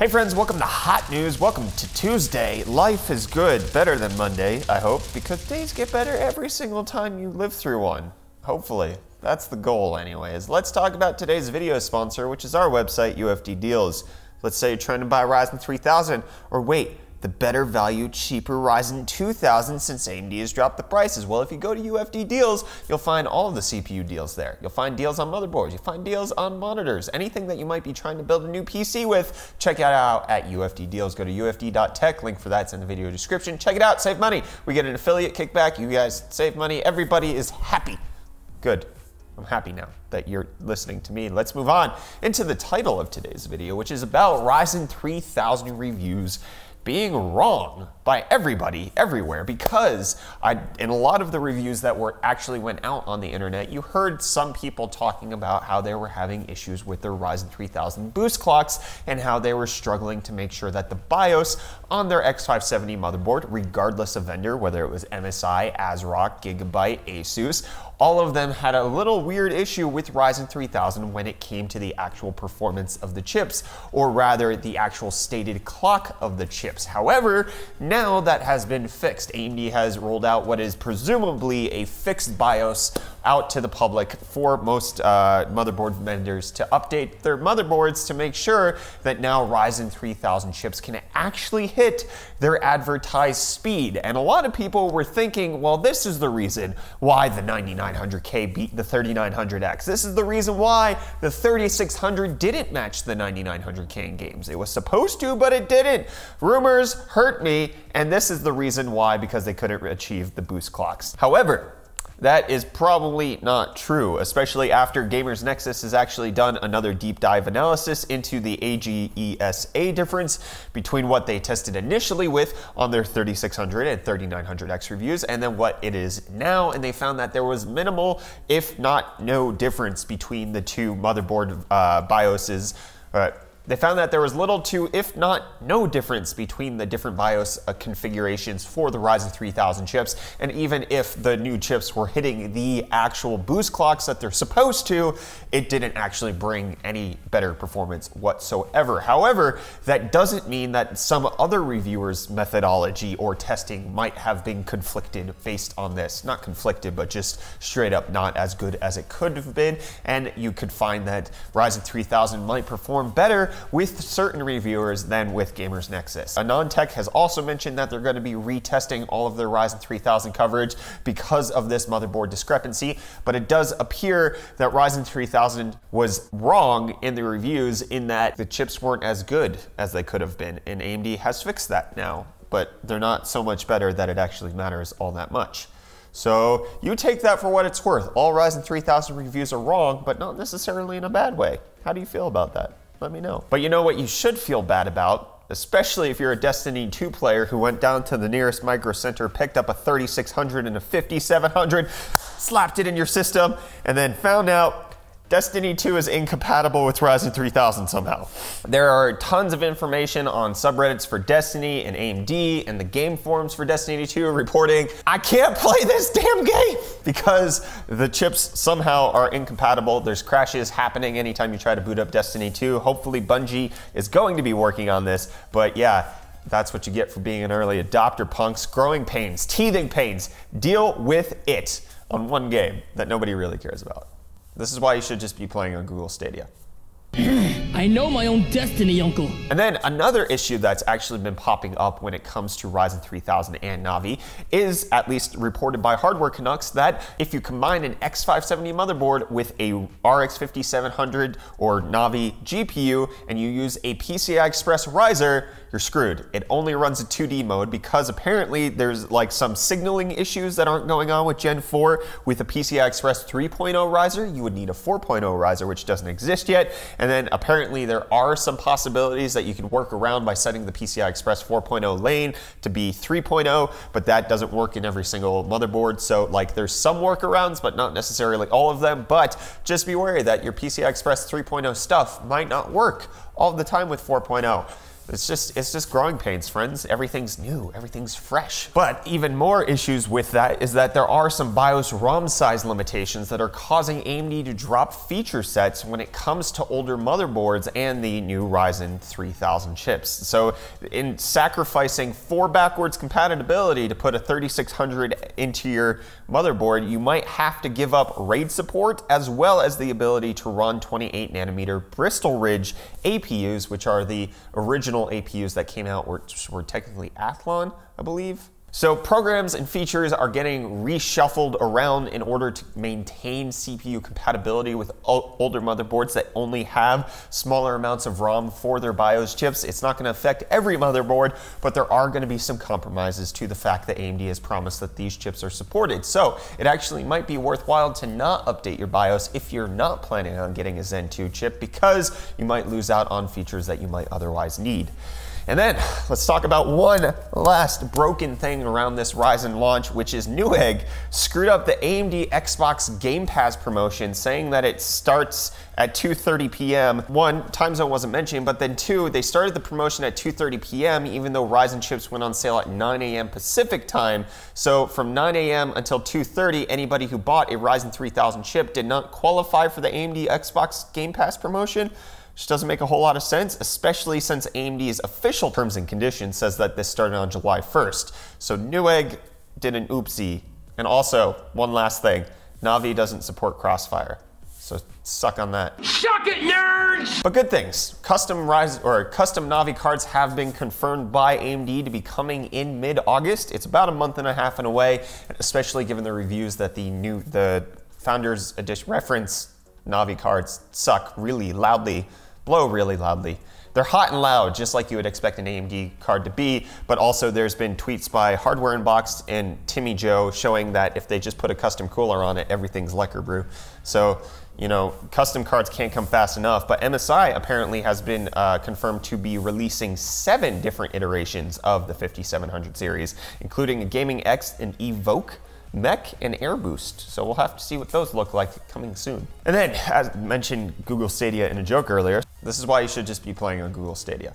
Hey friends, welcome to Hot News. Welcome to Tuesday. Life is good, better than Monday, I hope, because days get better every single time you live through one. Hopefully. That's the goal, anyways. Let's talk about today's video sponsor, which is our website, UFD Deals. Let's say you're trying to buy Ryzen 3000, or wait, the better value, cheaper Ryzen 2000 since AMD has dropped the prices. Well, if you go to UFD Deals, you'll find all of the CPU deals there. You'll find deals on motherboards, you'll find deals on monitors, anything that you might be trying to build a new PC with, check it out at UFD Deals. Go to ufd.tech, link for that's in the video description. Check it out, save money. We get an affiliate kickback, you guys save money, everybody is happy. Good. I'm happy now that you're listening to me. Let's move on into the title of today's video, which is about Ryzen 3000 reviews being wrong by everybody everywhere because I, in a lot of the reviews that were actually went out on the internet, you heard some people talking about how they were having issues with their Ryzen 3000 boost clocks and how they were struggling to make sure that the BIOS on their X570 motherboard, regardless of vendor, whether it was MSI, ASRock, Gigabyte, Asus, all of them had a little weird issue with Ryzen 3000 when it came to the actual performance of the chips, or rather the actual stated clock of the chips. However, now that has been fixed. AMD has rolled out what is presumably a fixed BIOS out to the public for most uh, motherboard vendors to update their motherboards to make sure that now Ryzen 3000 chips can actually hit their advertised speed. And a lot of people were thinking, well, this is the reason why the 9900K beat the 3900X. This is the reason why the 3600 didn't match the 9900K in games. It was supposed to, but it didn't. Rumors hurt me, and this is the reason why, because they couldn't achieve the boost clocks. However, that is probably not true, especially after Gamers Nexus has actually done another deep dive analysis into the AGESA difference between what they tested initially with on their 3600 and 3900X reviews and then what it is now. And they found that there was minimal, if not no difference between the two motherboard uh, BIOSes. Uh, they found that there was little to, if not no difference between the different BIOS uh, configurations for the Ryzen 3000 chips. And even if the new chips were hitting the actual boost clocks that they're supposed to, it didn't actually bring any better performance whatsoever. However, that doesn't mean that some other reviewers' methodology or testing might have been conflicted based on this. Not conflicted, but just straight up not as good as it could have been. And you could find that Ryzen 3000 might perform better with certain reviewers than with Gamers Nexus. AnandTech has also mentioned that they're going to be retesting all of their Ryzen 3000 coverage because of this motherboard discrepancy, but it does appear that Ryzen 3000 was wrong in the reviews in that the chips weren't as good as they could have been, and AMD has fixed that now, but they're not so much better that it actually matters all that much. So you take that for what it's worth. All Ryzen 3000 reviews are wrong, but not necessarily in a bad way. How do you feel about that? Let me know. But you know what you should feel bad about? Especially if you're a Destiny 2 player who went down to the nearest Micro Center, picked up a 3600 and a 5700, slapped it in your system, and then found out Destiny 2 is incompatible with Ryzen 3000 somehow. There are tons of information on subreddits for Destiny and AMD and the game forums for Destiny 2 reporting, I can't play this damn game because the chips somehow are incompatible. There's crashes happening anytime you try to boot up Destiny 2. Hopefully Bungie is going to be working on this, but yeah, that's what you get for being an early adopter, punks. Growing pains, teething pains. Deal with it on one game that nobody really cares about. This is why you should just be playing on Google Stadia. I know my own destiny, Uncle. And then another issue that's actually been popping up when it comes to Ryzen 3000 and Navi is, at least reported by Hardware Canucks, that if you combine an X570 motherboard with a RX 5700 or Navi GPU and you use a PCI Express riser, you're screwed. It only runs a 2D mode because apparently there's like some signaling issues that aren't going on with Gen 4. With a PCI Express 3.0 riser, you would need a 4.0 riser, which doesn't exist yet. And then apparently there are some possibilities that you can work around by setting the PCI Express 4.0 lane to be 3.0, but that doesn't work in every single motherboard. So like there's some workarounds, but not necessarily all of them. But just be wary that your PCI Express 3.0 stuff might not work all the time with 4.0. It's just it's just growing pains, friends. Everything's new, everything's fresh. But even more issues with that is that there are some BIOS ROM size limitations that are causing AMD to drop feature sets when it comes to older motherboards and the new Ryzen 3000 chips. So in sacrificing for backwards compatibility to put a 3600 into your motherboard, you might have to give up RAID support as well as the ability to run 28 nanometer Bristol Ridge APUs, which are the original APUs that came out, which were technically Athlon, I believe. So programs and features are getting reshuffled around in order to maintain CPU compatibility with older motherboards that only have smaller amounts of ROM for their BIOS chips. It's not going to affect every motherboard, but there are going to be some compromises to the fact that AMD has promised that these chips are supported. So it actually might be worthwhile to not update your BIOS if you're not planning on getting a Zen 2 chip because you might lose out on features that you might otherwise need. And then let's talk about one last broken thing around this Ryzen launch, which is Newegg screwed up the AMD Xbox Game Pass promotion, saying that it starts at 2:30 p.m. One, time zone wasn't mentioned, but then two, they started the promotion at 2:30 p.m. even though Ryzen chips went on sale at 9 a.m. Pacific time. So from 9 a.m. until 2:30, anybody who bought a Ryzen 3000 chip did not qualify for the AMD Xbox Game Pass promotion which doesn't make a whole lot of sense, especially since AMD's official terms and conditions says that this started on July 1st. So Newegg did an oopsie. And also, one last thing, Navi doesn't support Crossfire. So suck on that. Suck it, nerds! But good things. Custom Rise or custom Navi cards have been confirmed by AMD to be coming in mid-August. It's about a month and a half and away, especially given the reviews that the new the Founders Edition reference Navi cards suck really loudly blow really loudly. They're hot and loud, just like you would expect an AMD card to be, but also there's been tweets by Hardware Unboxed and Timmy Joe showing that if they just put a custom cooler on it, everything's Lecker brew. So, you know, custom cards can't come fast enough, but MSI apparently has been uh, confirmed to be releasing seven different iterations of the 5700 series, including a Gaming X and Evoke, Mech and Air Boost. So we'll have to see what those look like coming soon. And then, as mentioned Google Stadia in a joke earlier, this is why you should just be playing on Google Stadia.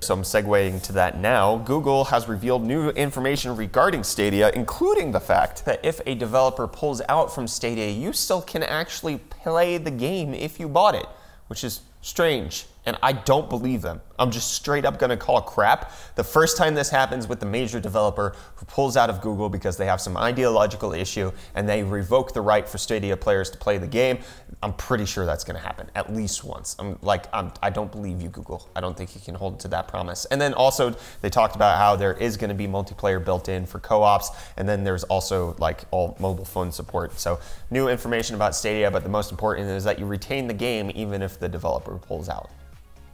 So I'm segueing to that now. Google has revealed new information regarding Stadia, including the fact that if a developer pulls out from Stadia, you still can actually play the game if you bought it, which is strange and I don't believe them. I'm just straight up gonna call crap. The first time this happens with the major developer who pulls out of Google because they have some ideological issue and they revoke the right for Stadia players to play the game, I'm pretty sure that's gonna happen at least once. I'm like, I'm, I do not believe you, Google. I don't think you can hold to that promise. And then also, they talked about how there is gonna be multiplayer built in for co ops, and then there's also like all mobile phone support. So, new information about Stadia, but the most important is that you retain the game even if the developer pulls out.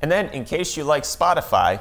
And then, in case you like Spotify,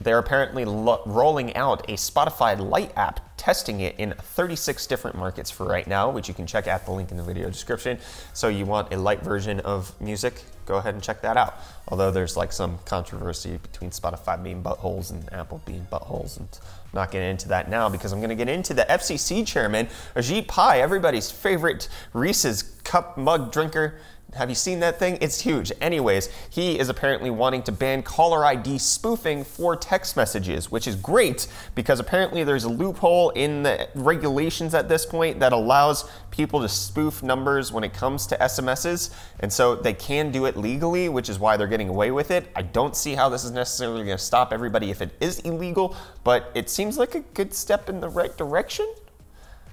they're apparently rolling out a Spotify Lite app, testing it in 36 different markets for right now, which you can check at the link in the video description. So, you want a light version of music, go ahead and check that out. Although there's like some controversy between Spotify being buttholes and Apple being buttholes, and I'm not getting into that now because I'm going to get into the FCC chairman, Ajit Pai, everybody's favorite Reese's cup mug drinker have you seen that thing? It's huge. Anyways, he is apparently wanting to ban caller ID spoofing for text messages, which is great because apparently there's a loophole in the regulations at this point that allows people to spoof numbers when it comes to SMSs. And so they can do it legally, which is why they're getting away with it. I don't see how this is necessarily going to stop everybody if it is illegal, but it seems like a good step in the right direction.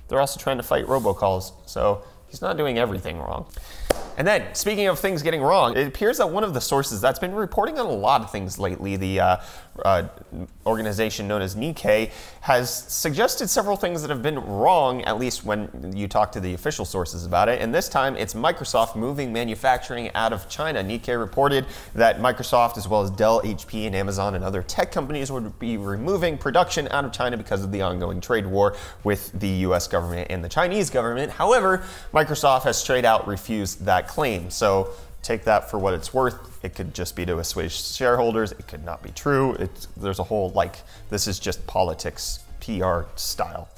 They're also trying to fight robocalls, so he's not doing everything wrong. And then, speaking of things getting wrong, it appears that one of the sources that's been reporting on a lot of things lately, the uh, uh, organization known as Nikkei, has suggested several things that have been wrong, at least when you talk to the official sources about it. And this time, it's Microsoft moving manufacturing out of China. Nikkei reported that Microsoft, as well as Dell, HP, and Amazon and other tech companies, would be removing production out of China because of the ongoing trade war with the US government and the Chinese government. However, Microsoft has straight out refused that claim. So take that for what it's worth. It could just be to assuage shareholders. It could not be true. It's, there's a whole like this is just politics PR style.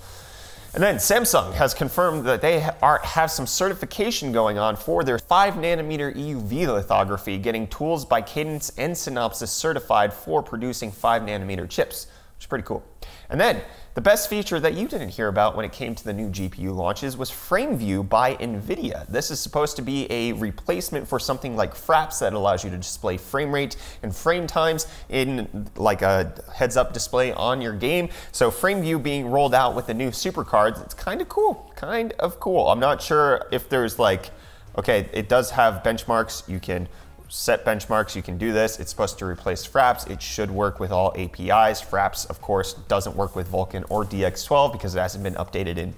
And then Samsung has confirmed that they are, have some certification going on for their 5 nanometer EUV lithography, getting tools by Cadence and Synopsys certified for producing 5 nanometer chips, which is pretty cool. And then the best feature that you didn't hear about when it came to the new GPU launches was FrameView by NVIDIA. This is supposed to be a replacement for something like Fraps that allows you to display frame rate and frame times in like a heads-up display on your game. So FrameView being rolled out with the new supercards, it's kind of cool, kind of cool. I'm not sure if there's like, okay, it does have benchmarks. You can set benchmarks, you can do this. It's supposed to replace Fraps. It should work with all APIs. Fraps, of course, doesn't work with Vulkan or DX12 because it hasn't been updated in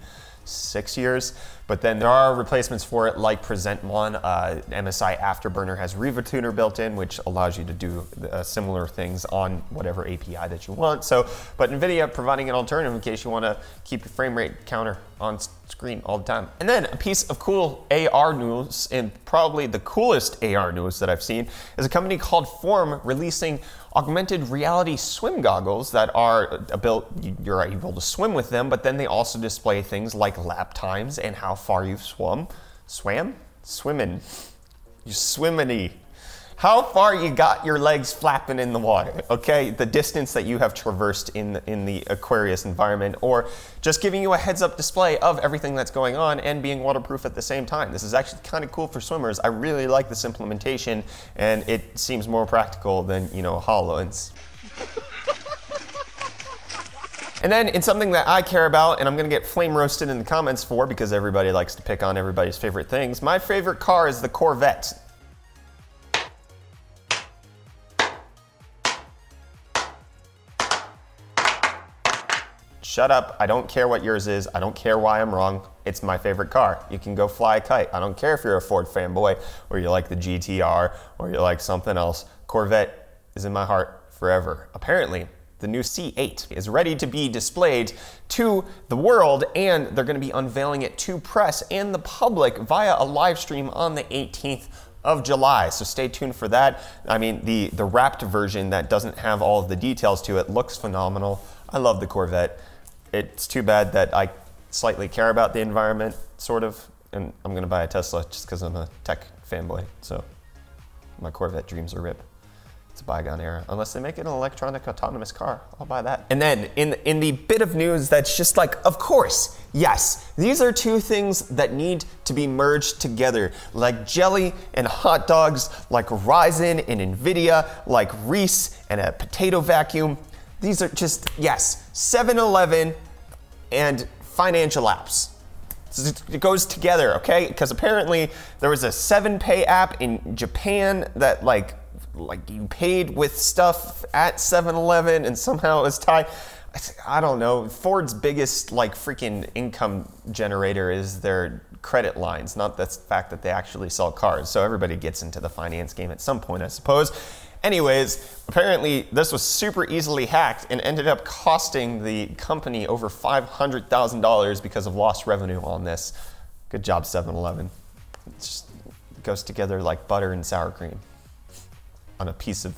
six years. But then there are replacements for it like PresentMon. Uh, MSI Afterburner has Riva Tuner built in, which allows you to do uh, similar things on whatever API that you want. So, but NVIDIA providing an alternative in case you want to keep your frame rate counter on screen all the time. And then a piece of cool AR news, and probably the coolest AR news that I've seen, is a company called Form releasing augmented reality swim goggles that are built, you're able to swim with them, but then they also display things like lap times and how far you've swum. Swam? Swimming. You swimmity how far you got your legs flapping in the water, okay? The distance that you have traversed in the, in the Aquarius environment, or just giving you a heads up display of everything that's going on and being waterproof at the same time. This is actually kind of cool for swimmers. I really like this implementation, and it seems more practical than, you know, HoloLens. And then in something that I care about, and I'm gonna get flame roasted in the comments for because everybody likes to pick on everybody's favorite things, my favorite car is the Corvette. shut up. I don't care what yours is. I don't care why I'm wrong. It's my favorite car. You can go fly a kite. I don't care if you're a Ford fanboy or you like the GTR or you like something else. Corvette is in my heart forever. Apparently, the new C8 is ready to be displayed to the world, and they're going to be unveiling it to press and the public via a live stream on the 18th of July. So stay tuned for that. I mean, the, the wrapped version that doesn't have all of the details to it looks phenomenal. I love the Corvette it's too bad that I slightly care about the environment, sort of, and I'm gonna buy a Tesla just because I'm a tech fanboy. So my Corvette dreams are rip. It's a bygone era. Unless they make it an electronic autonomous car, I'll buy that. And then in, in the bit of news that's just like, of course, yes, these are two things that need to be merged together. Like jelly and hot dogs, like Ryzen and NVIDIA, like Reese and a potato vacuum. These are just, yes, 7 Eleven and financial apps. It goes together, okay? Because apparently there was a 7Pay app in Japan that like like you paid with stuff at 7-Eleven and somehow it's tied. I don't know. Ford's biggest like freaking income generator is their credit lines, not the fact that they actually sell cars. So everybody gets into the finance game at some point, I suppose. Anyways, apparently this was super easily hacked and ended up costing the company over $500,000 because of lost revenue on this. Good job, 7 Eleven. It just goes together like butter and sour cream on a piece of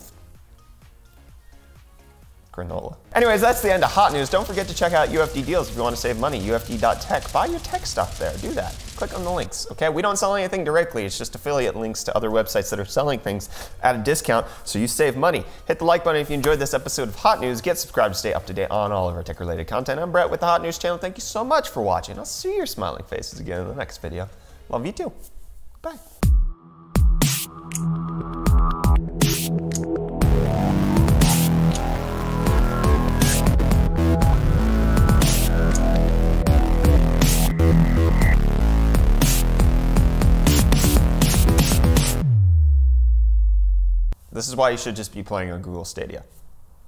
granola. Anyways, that's the end of hot news. Don't forget to check out UFD deals if you want to save money. UFD.tech. Buy your tech stuff there. Do that. Click on the links. Okay, we don't sell anything directly. It's just affiliate links to other websites that are selling things at a discount, so you save money. Hit the like button if you enjoyed this episode of Hot News. Get subscribed to stay up to date on all of our tech-related content. I'm Brett with the Hot News channel. Thank you so much for watching. I'll see your smiling faces again in the next video. Love you too. Bye. This is why you should just be playing on Google Stadia.